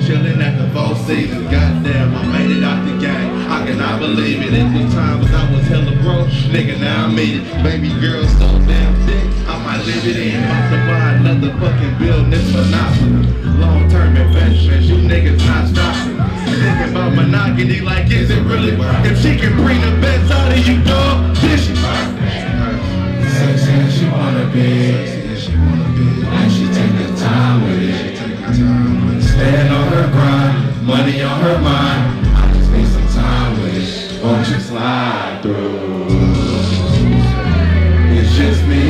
chillin' at the four seasons. Goddamn, I made it out the game. I cannot believe it. At these times I was hella broke, nigga, now I mean it. Baby girl so damn thick, I might leave it in. I'm to buy another fucking building, this monopoly. Long-term investments, you niggas not stopping. Thinking about monogamy like, is it really? If she can bring the best out of you, dog, this shit. Sexy as she wanna be, sexy as she wanna be, and she take the time with it. Stand on her grind, money on her mind. I just need some time with it. Won't you slide through? It's just me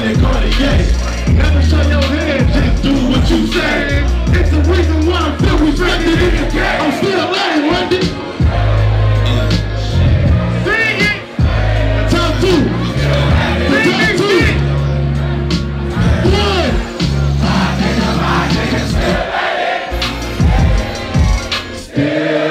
1200 Cartier. Never show your hand, just do what you say. It's the reason why I'm still respected in the game. I'm still learning, Wendy. Sing it. Top two. Top two. One. Still,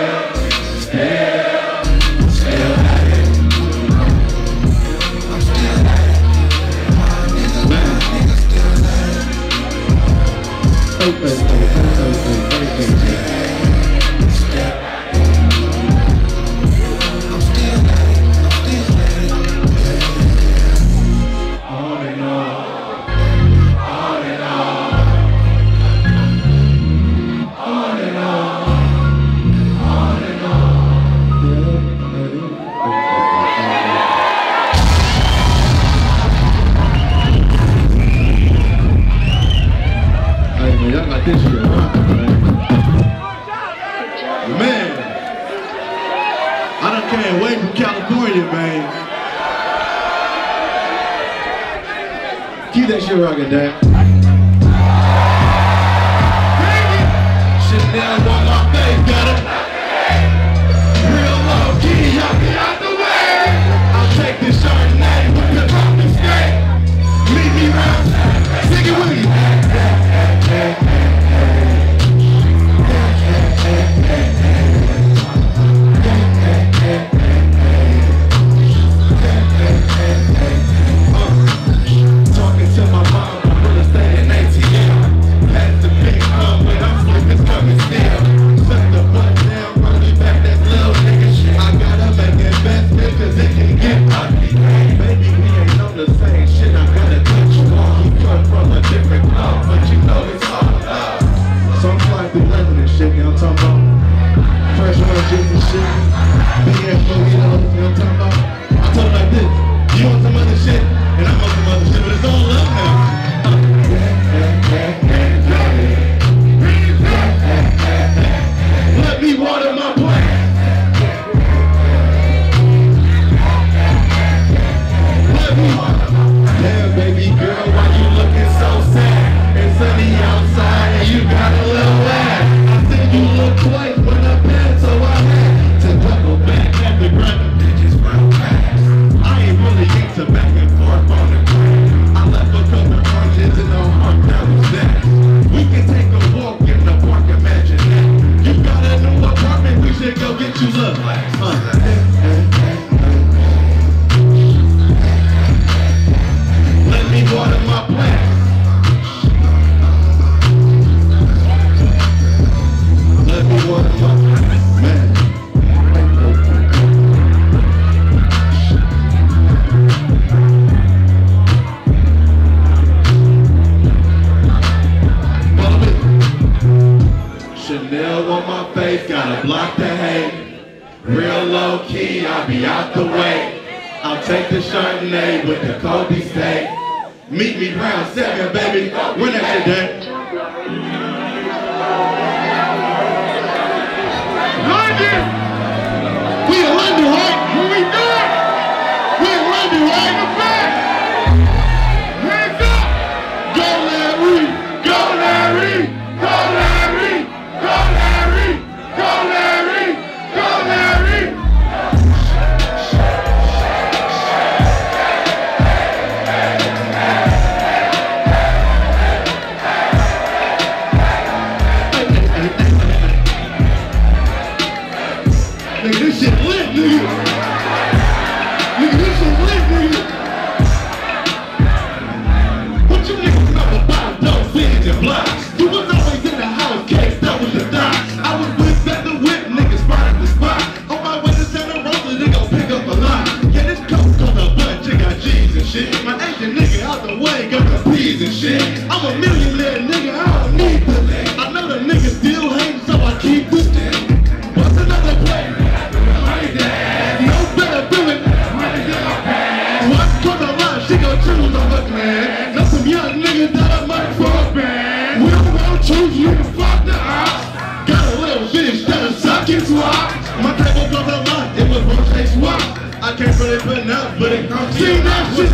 can't put it for nothing, but it comes to See, that shit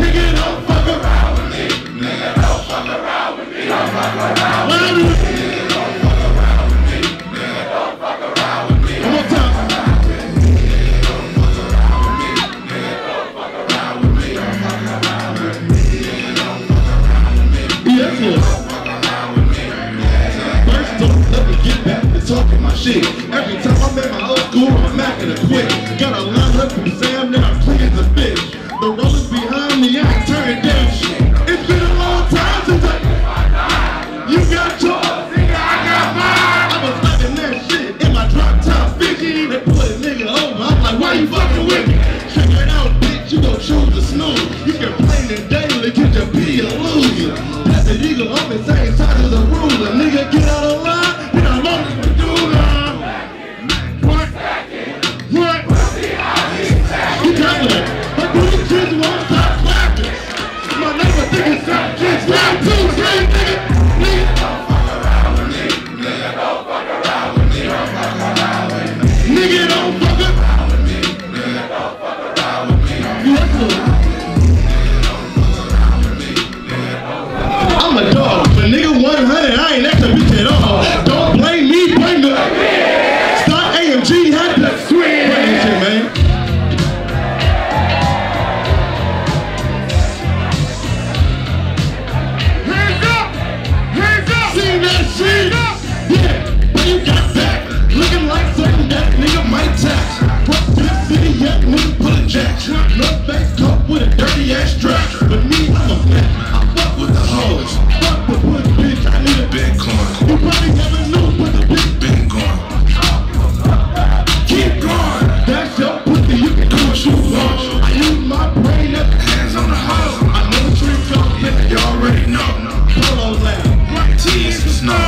Nigga, don't fuck around with me. Nigga, don't fuck around with me. Don't fuck around with me. Nigga, don't fuck around with me. Nigga, don't fuck around with me. One more time. Yes, yes. First, don't let me get back to talking my shit. Every time I'm at my old school, I'm not gonna quit. Gotta no. Polo loud. Black tears no.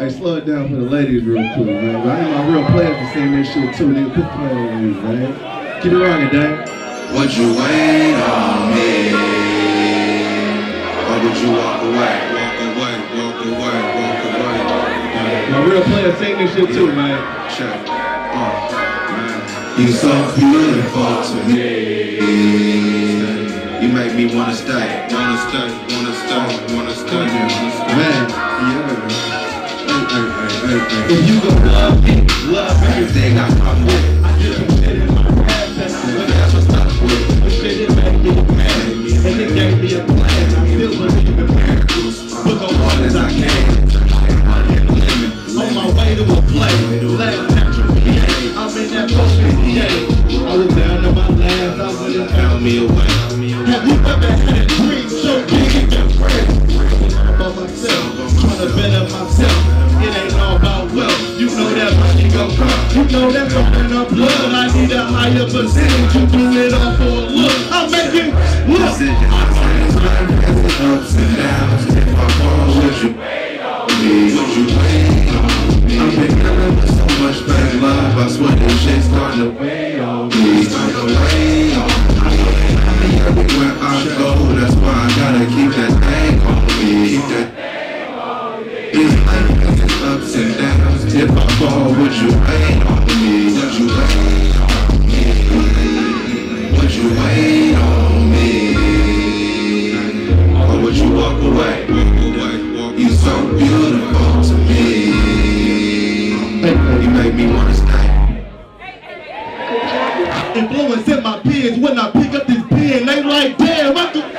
Hey, slow it down for the ladies real quick, man. I need my real players to sing this shit too. Nigga, quit playing with me, man. Keep it rocking, Dad. Would you wait on me? Or would you walk away? Walk away, walk away, walk away. My real players sing this shit too, man. Check. Oh, man. You so beautiful to me. You make me wanna stay, wanna stay, wanna stay, wanna stay, wanna stay. Man, yeah. If you gon' love me, love everything I come with. I just admit in my past, that's what that's what's with. It and it gave me a plan. I still believe in miracles, but go hard as I can. On my way to a play. I'm in that post I was down to my last, I would've found me a way. Have you ever had a dream so big it can myself. know that's open up love. I need a higher percentage. You do it all for a look. I'm making look. Ups and downs. If I fall, wrong, would you? Me, would you wait on me? I'm been dealing so much bad love. I swear this shit's starting to weigh on me. Starting to weigh on me. Everywhere I go, that's why I gotta keep that thing on me. Keep that thing on me. It's like ups and downs. If I fall, would you wait? away. You so beautiful to me. You make me wanna stay. Influencing my peers when I pick up this pen. They like, damn, I'm Today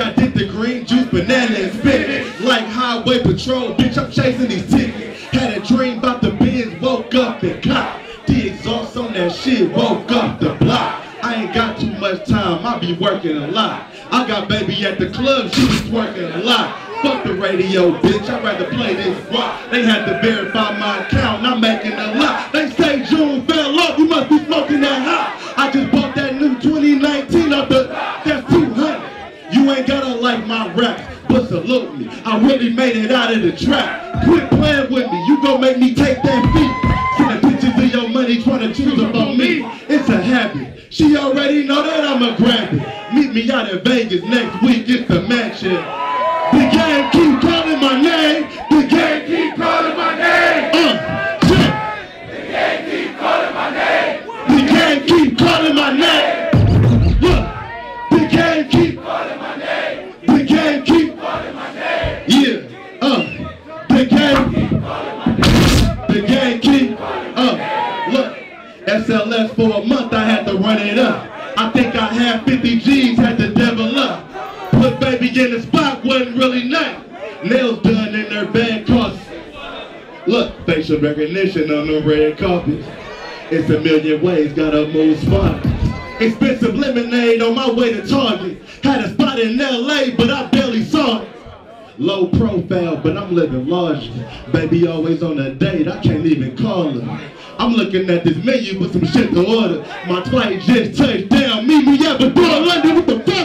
I did the green juice, banana, and spinach. Like highway patrol, bitch, I'm chasing these tickets. Had a dream about the Benz, woke up and cop. The exhaust on that shit woke up the block. I ain't got too much time, I be working a lot. I got baby the club, she was working a lot. Fuck the radio, bitch, I'd rather play this rock. They had to verify my on red carpet. It's a million ways, gotta move smart. Expensive lemonade on my way to Target. Had a spot in LA, but I barely saw it. Low profile, but I'm living large. Baby always on a date, I can't even call her. I'm looking at this menu with some shit to order. My flight just touched down, meet me at the door, London, what the fuck?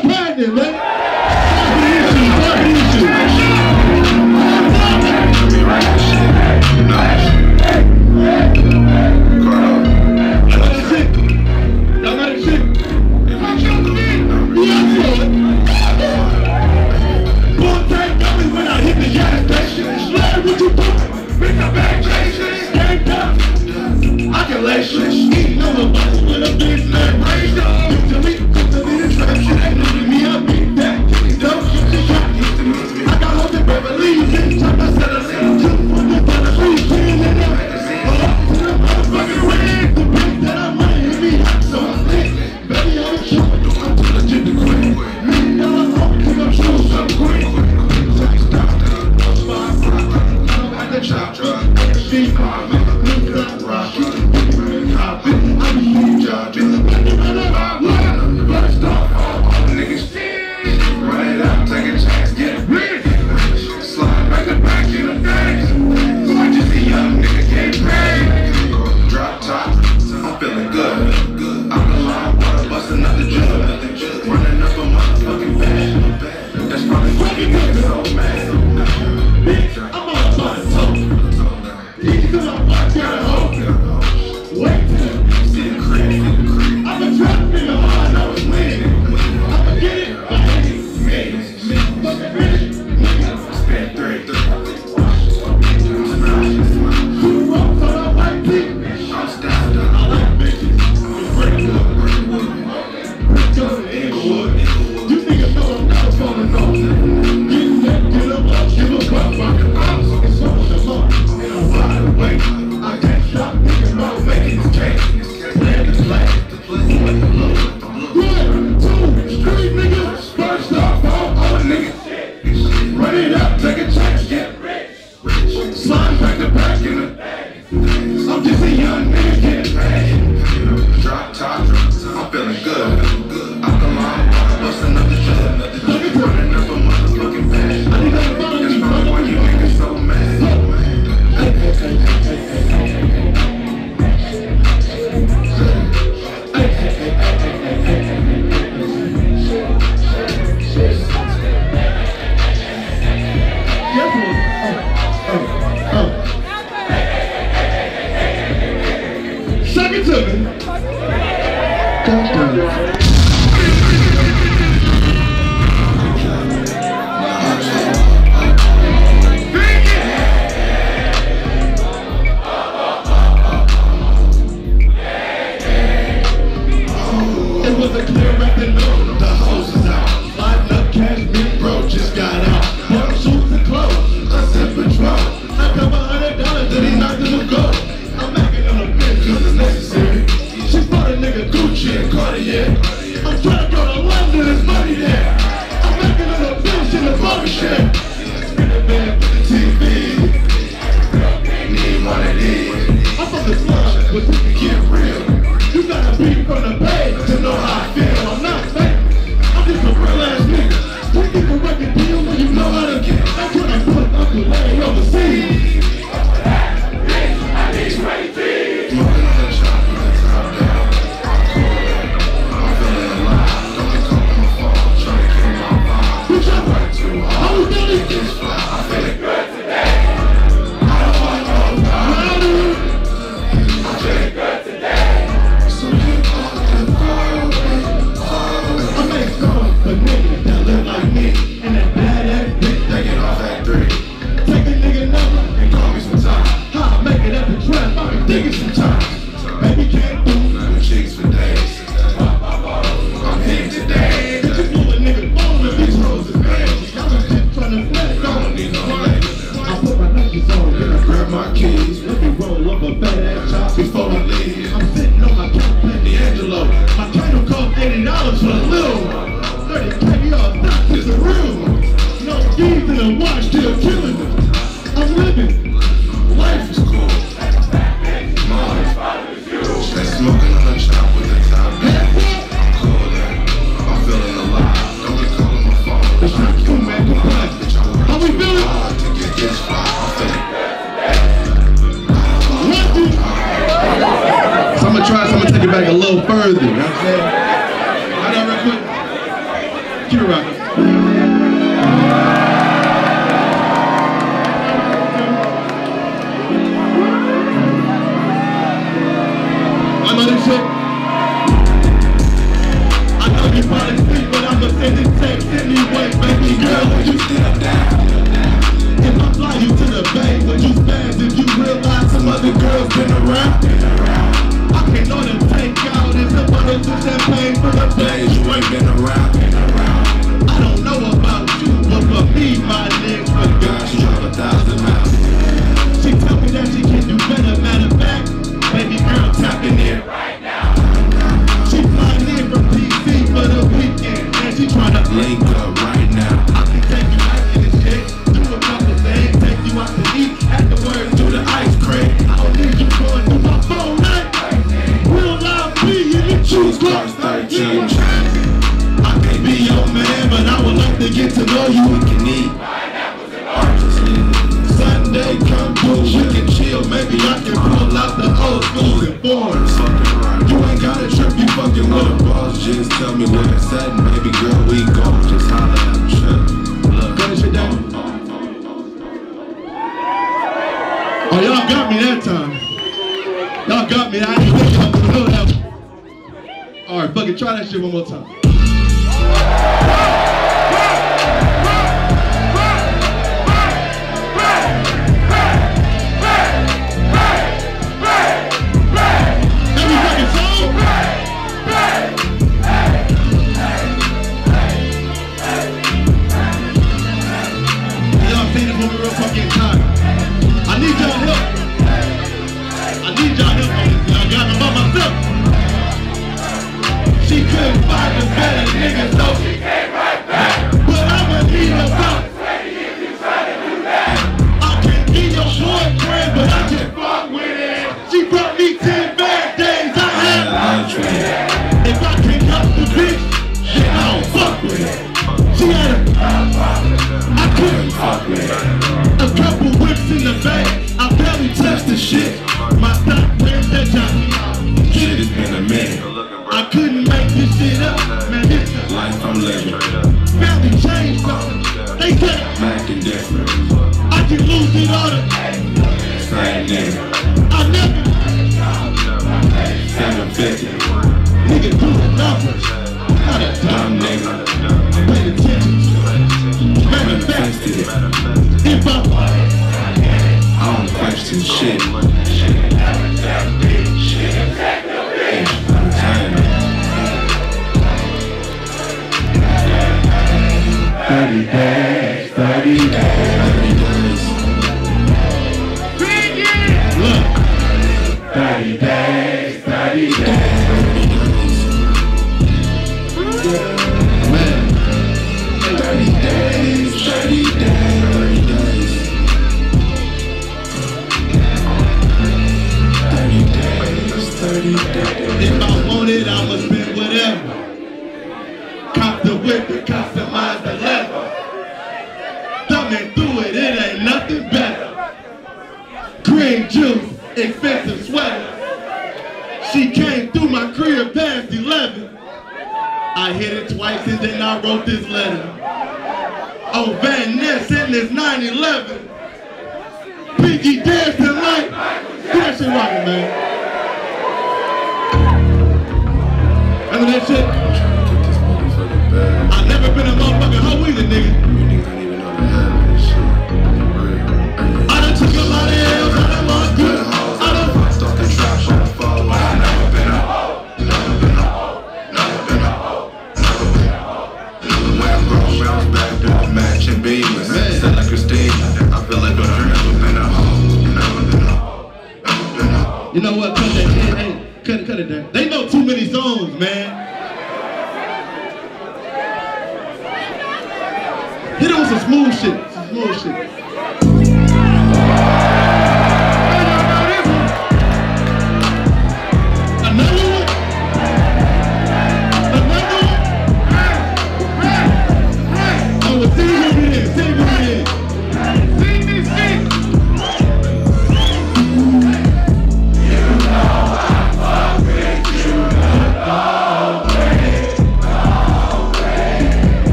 lyric Well, y'all got me that time. Y'all got me. I didn't think y'all know that. All right, try that shit one more time. nigga. game. I never Seven fifty. Nigga do the numbers. Not a dumb nigga. Pay attention. Manifested it. In my life. I don't question shit. Thirty days, thirty days.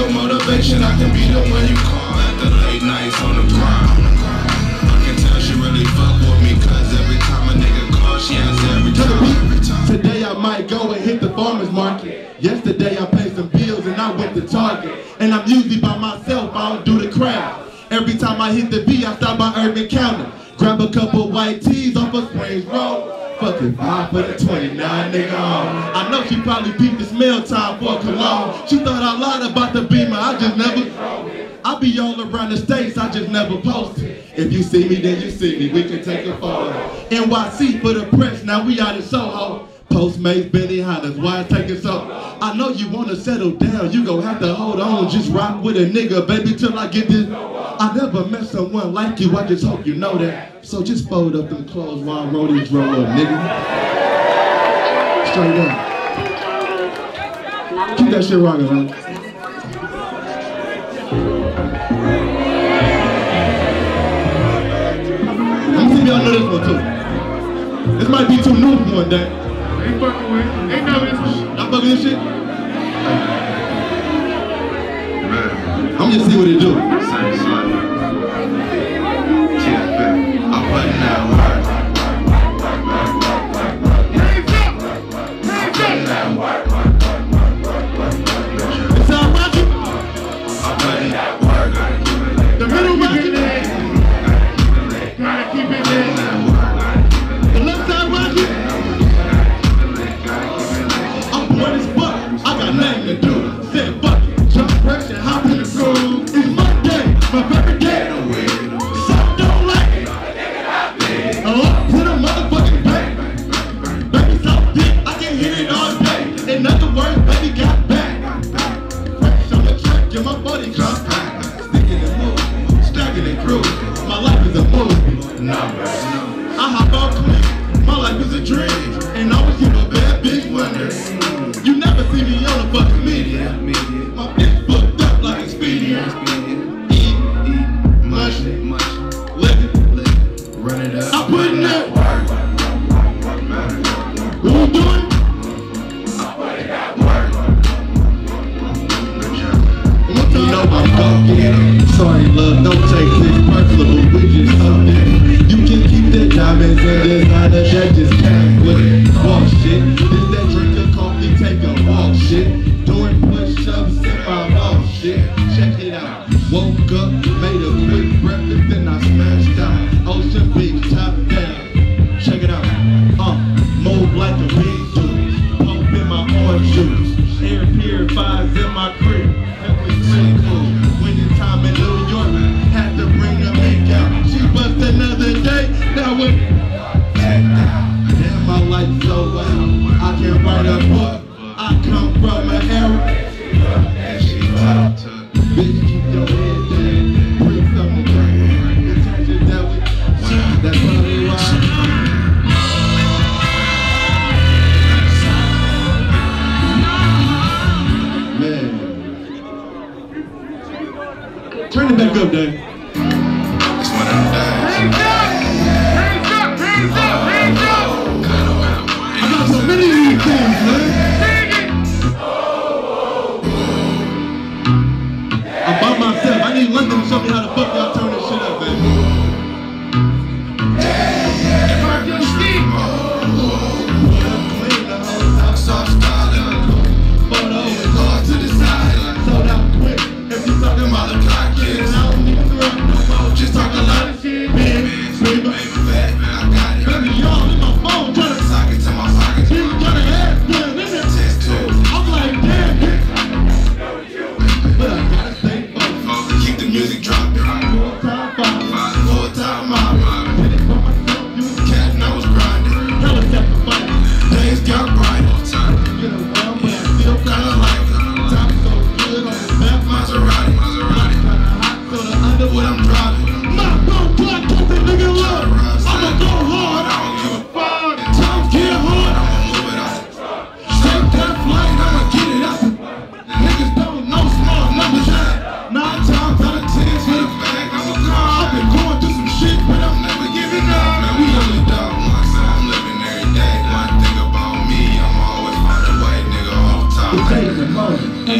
Your motivation, I can be the one you call at the late nights on the grind. I can tell she really fuck with me, cause every time a nigga call, she answer every time. Today I might go and hit the farmer's market. Yesterday I paid some bills and I went to Target. And I'm usually by myself, I don't do the crowd. Every time I hit the V, I stop by Urban Counter. Grab a couple white tees off of Springs Road. Fucking five for the 29 nigga on. I know she probably peeped the smell time for cologne. She thought I lied about the beamer, I just never. I be all around the states, I just never post it. If you see me, then you see me. We can take a photo. NYC for the press, now we out in Soho. Postmates, Benihanas, why it taking so? I know you wanna settle down, you gon' have to hold on. Just rock with a nigga, baby, till I get this. I never met someone like you, I just hope you know that. So just fold up them clothes while I roll these roll up, nigga. Straight up. Keep that shit rocking, man. I'm gonna see y'all know this one too. This might be too new for one day. Ain't fucking with it. Ain't know this one. Y'all fucking this shit? Man, I'm just see what it do. same slut.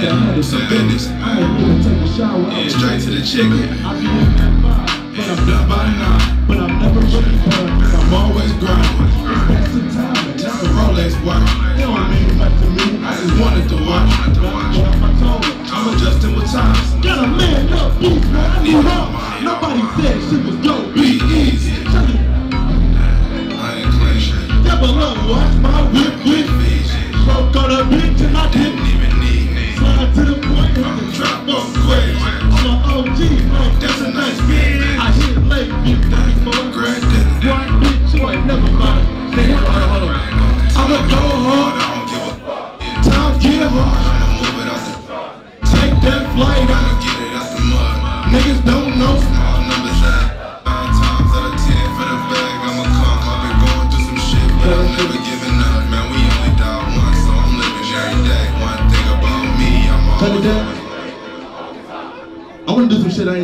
I had. I ain't take a shower. Yeah, straight to the chicken. I be that but I'm done by nine. But I'm never ready for it, I'm always grinding. It's that's the time, and that's a Rolex watch. Don't mean much to me. I just wanted to watch. I'm adjusting with times. Got a man up, beast, man. I need help. Nobody said she was dope, beast.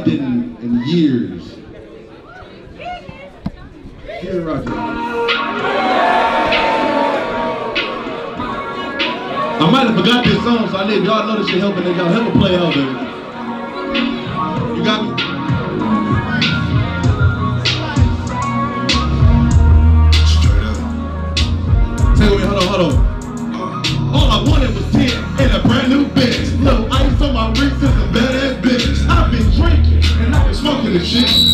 read in, in years. Peter Rogers. I might have forgot this song, so I need y'all know this shit helping. Y'all help me play out, there. refletir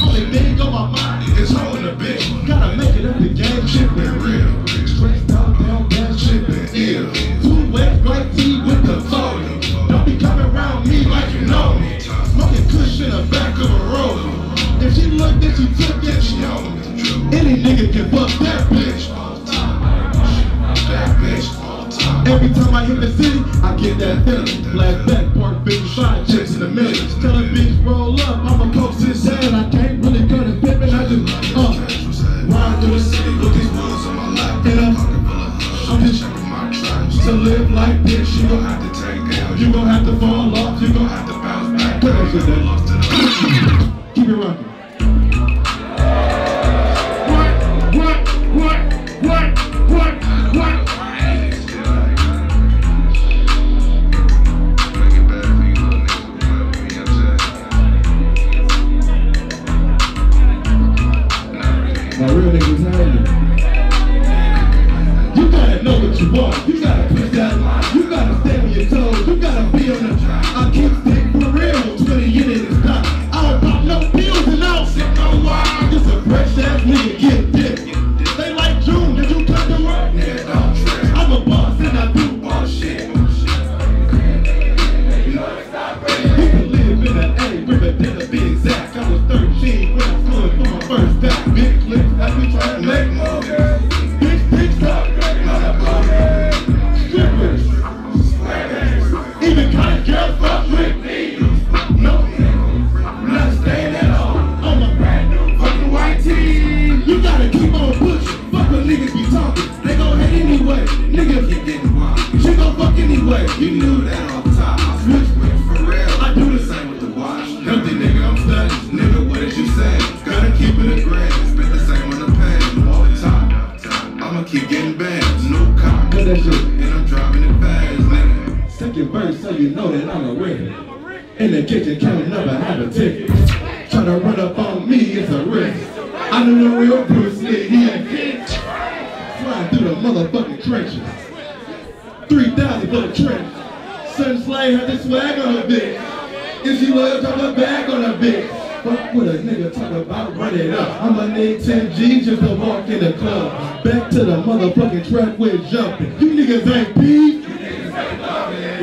motherfucking track where it's jumping. You niggas ain't beat.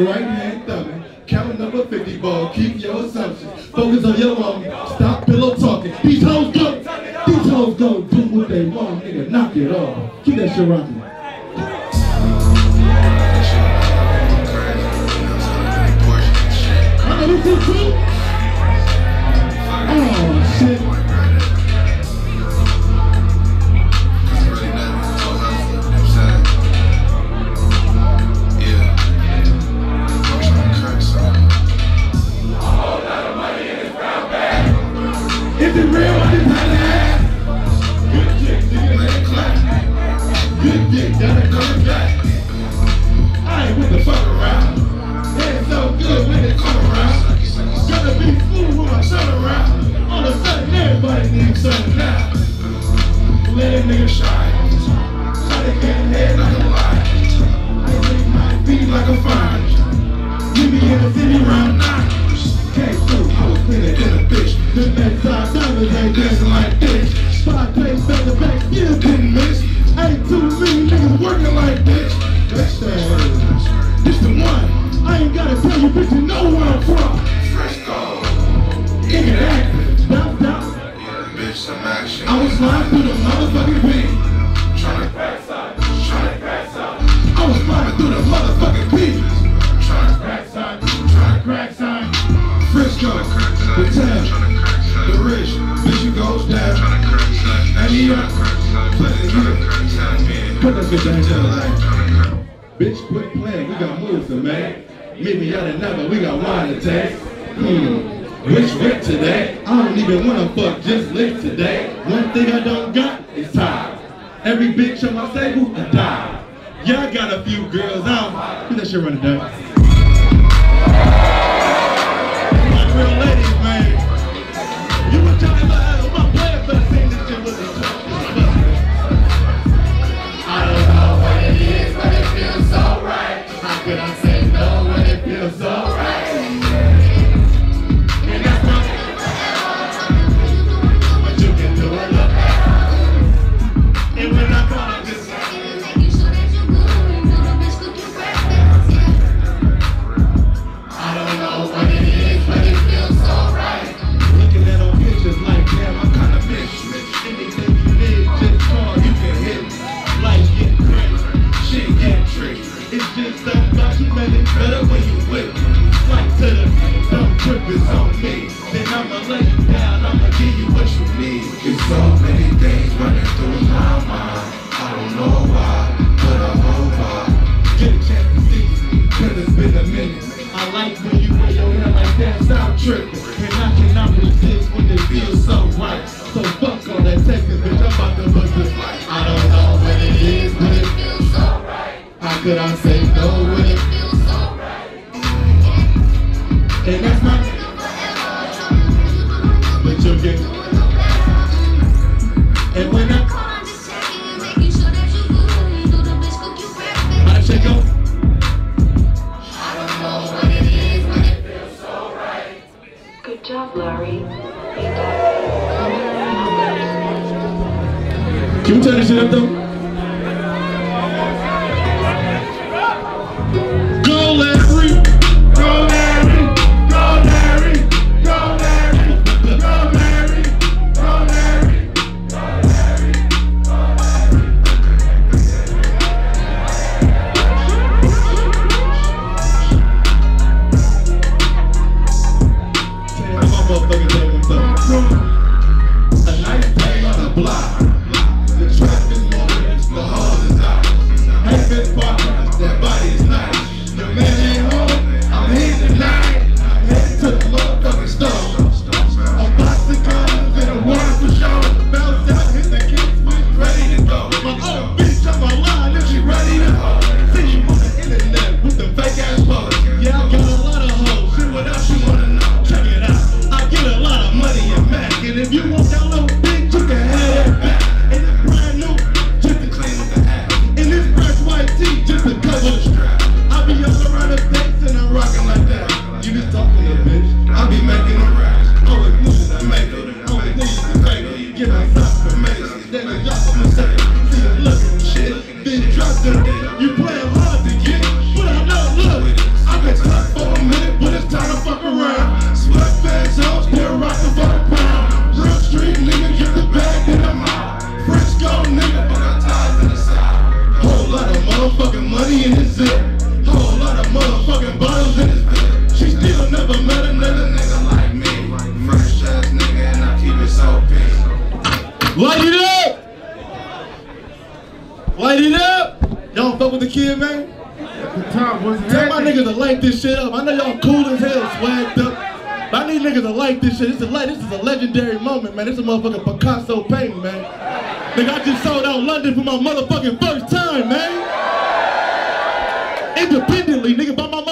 Right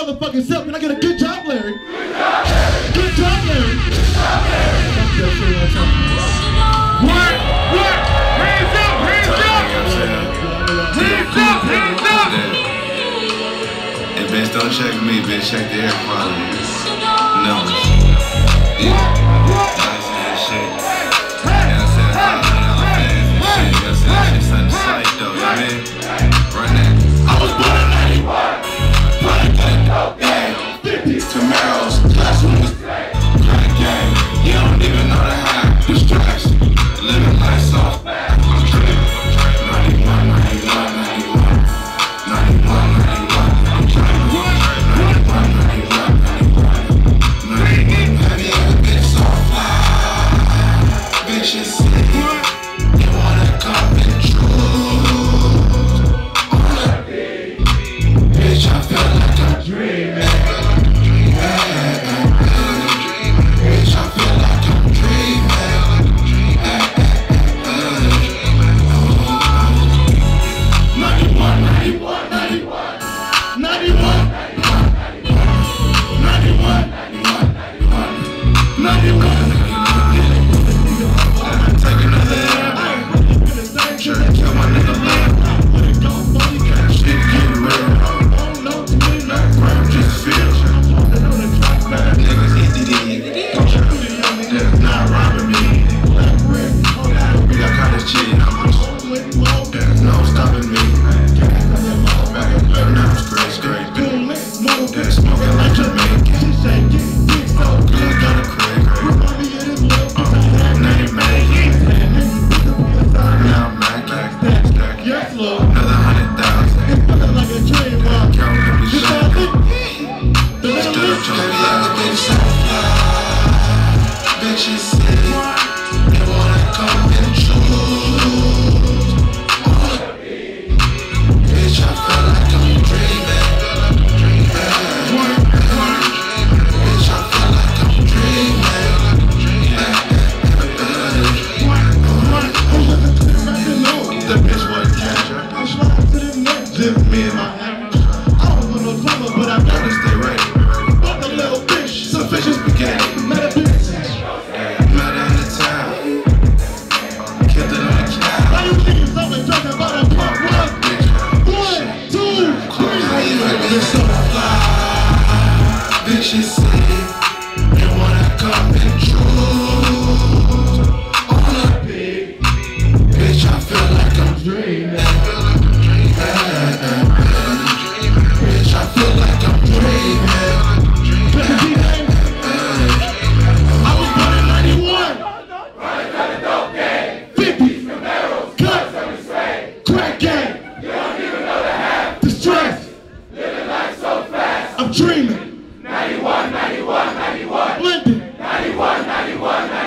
motherfucking self. and I get a good job, Larry? Good job, Larry. Good job, Larry. Good job, Larry. Work, work, up, up, hands up, hands up. Hey, bitch, don't check me, bitch. Check the air quality.